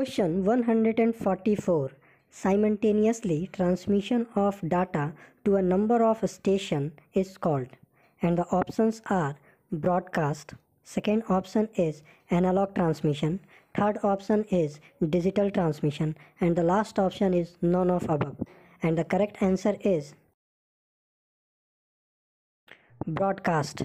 Question 144 Simultaneously transmission of data to a number of stations is called and the options are broadcast. Second option is analog transmission. Third option is digital transmission. And the last option is none of above. And the correct answer is broadcast.